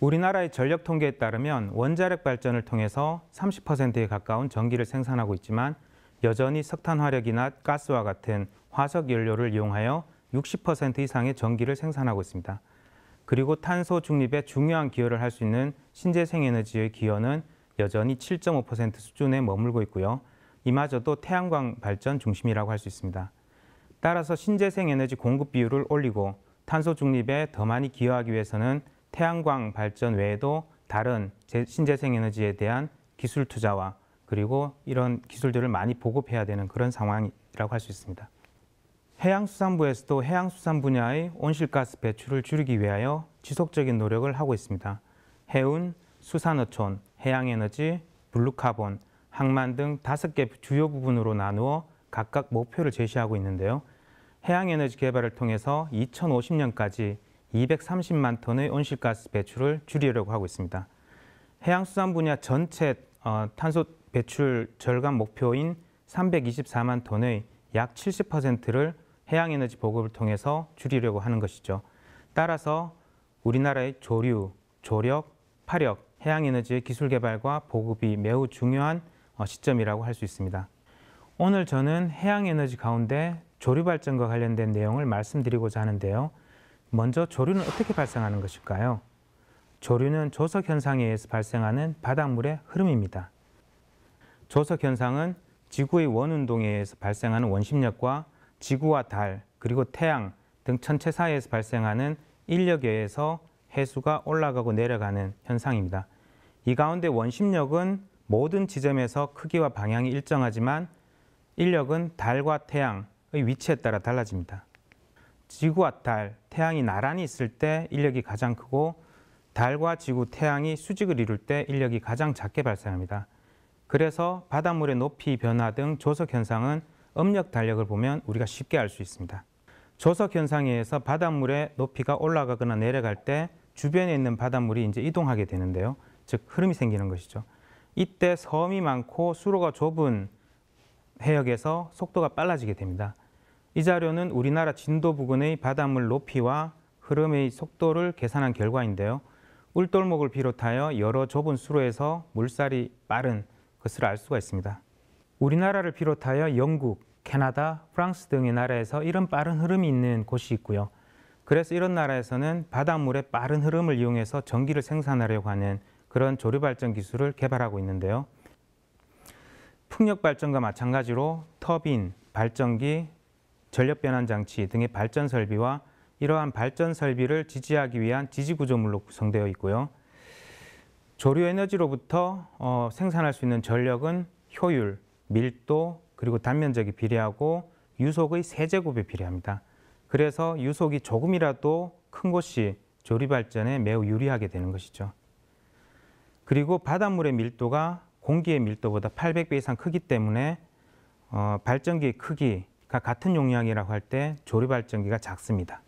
우리나라의 전력 통계에 따르면 원자력 발전을 통해서 30%에 가까운 전기를 생산하고 있지만 여전히 석탄 화력이나 가스와 같은 화석 연료를 이용하여 60% 이상의 전기를 생산하고 있습니다. 그리고 탄소 중립에 중요한 기여를 할 수 있는 신재생 에너지의 기여는 여전히 7.5% 수준에 머물고 있고요. 이마저도 태양광 발전 중심이라고 할 수 있습니다. 따라서 신재생 에너지 공급 비율을 올리고 탄소 중립에 더 많이 기여하기 위해서는 태양광 발전 외에도 다른 신재생 에너지에 대한 기술 투자와 그리고 이런 기술들을 많이 보급해야 되는 그런 상황이라고 할 수 있습니다. 해양수산부에서도 해양수산 분야의 온실가스 배출을 줄이기 위하여 지속적인 노력을 하고 있습니다. 해운, 수산어촌, 해양에너지, 블루카본, 항만 등 다섯 개 주요 부분으로 나누어 각각 목표를 제시하고 있는데요. 해양에너지 개발을 통해서 2050년까지 230만 톤의 온실가스 배출을 줄이려고 하고 있습니다. 해양수산 분야 전체 어, 탄소 배출 절감 목표인 324만 톤의 약 70%를 해양에너지 보급을 통해서 줄이려고 하는 것이죠. 따라서 우리나라의 조류, 조력, 파력, 해양에너지의 기술 개발과 보급이 매우 중요한 어, 시점이라고 할 수 있습니다. 오늘 저는 해양에너지 가운데 조류 발전과 관련된 내용을 말씀드리고자 하는데요. 먼저 조류는 어떻게 발생하는 것일까요? 조류는 조석 현상에 의해서 발생하는 바닷물의 흐름입니다. 조석 현상은 지구의 원운동에 의해서 발생하는 원심력과 지구와 달, 그리고 태양 등 천체 사이에서 발생하는 인력에 의해서 해수가 올라가고 내려가는 현상입니다. 이 가운데 원심력은 모든 지점에서 크기와 방향이 일정하지만 인력은 달과 태양의 위치에 따라 달라집니다. 지구와 달, 태양이 나란히 있을 때 인력이 가장 크고 달과 지구, 태양이 수직을 이룰 때 인력이 가장 작게 발생합니다. 그래서 바닷물의 높이 변화 등 조석 현상은 음력 달력을 보면 우리가 쉽게 알 수 있습니다. 조석 현상에 의해서 바닷물의 높이가 올라가거나 내려갈 때 주변에 있는 바닷물이 이제 이동하게 되는데요. 즉 흐름이 생기는 것이죠. 이때 섬이 많고 수로가 좁은 해역에서 속도가 빨라지게 됩니다. 이 자료는 우리나라 진도 부근의 바닷물 높이와 흐름의 속도를 계산한 결과인데요. 울돌목을 비롯하여 여러 좁은 수로에서 물살이 빠른 것을 알 수가 있습니다. 우리나라를 비롯하여 영국, 캐나다, 프랑스 등의 나라에서 이런 빠른 흐름이 있는 곳이 있고요. 그래서 이런 나라에서는 바닷물의 빠른 흐름을 이용해서 전기를 생산하려고 하는 그런 조류발전 기술을 개발하고 있는데요. 풍력 발전과 마찬가지로 터빈, 발전기, 전력 변환 장치 등의 발전 설비와 이러한 발전 설비를 지지하기 위한 지지 구조물로 구성되어 있고요. 조류 에너지로부터 어, 생산할 수 있는 전력은 효율, 밀도, 그리고 단면적이 비례하고 유속의 세제곱에 비례합니다. 그래서 유속이 조금이라도 큰 곳이 조리 발전에 매우 유리하게 되는 것이죠. 그리고 바닷물의 밀도가 공기의 밀도보다 800배 이상 크기 때문에 어, 발전기의 크기가 같은 용량이라고 할 때 조리 발전기가 작습니다.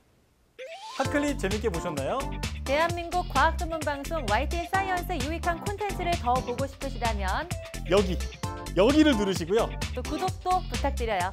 핫클립 재밌게 보셨나요? 대한민국 과학 전문 방송 YTN 사이언스의 유익한 콘텐츠를 더 보고 싶으시다면 여기, 여기를 누르시고요. 또 구독도 부탁드려요.